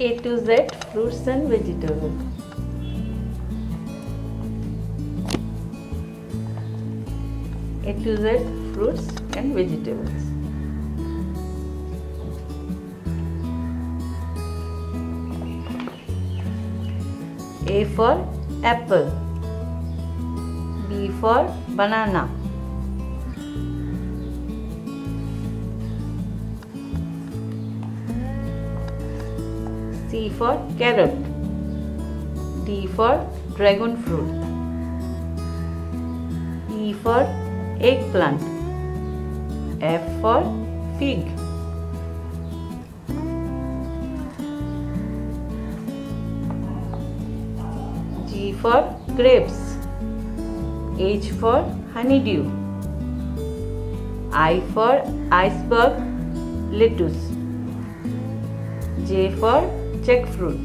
A to Z fruits and vegetables. A to Z fruits and vegetables. A for apple. B for banana. C for carrot. D for dragon fruit. E for eggplant. F for fig. G for grapes. H for honeydew. I for iceberg lettuce. J for jackfruit.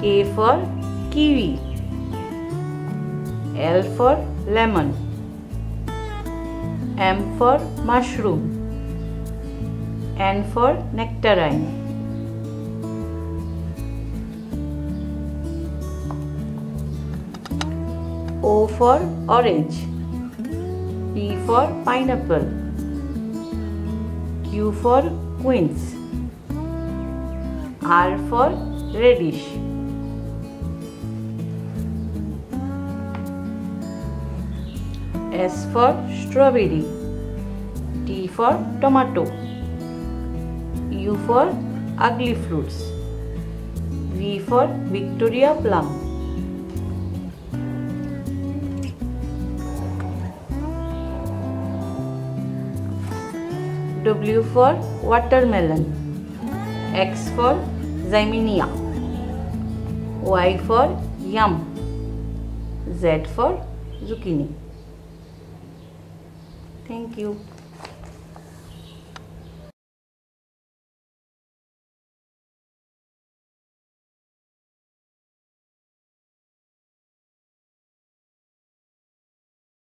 K for kiwi. L for lemon. M for mushroom. N for nectarine. O for orange. P for pineapple. Q for quince. R for radish. S for strawberry. T for tomato. U for ugly fruits. V for Victoria plum. W for watermelon. X for Ximenia. Y for yum. Z for zucchini. Thank you.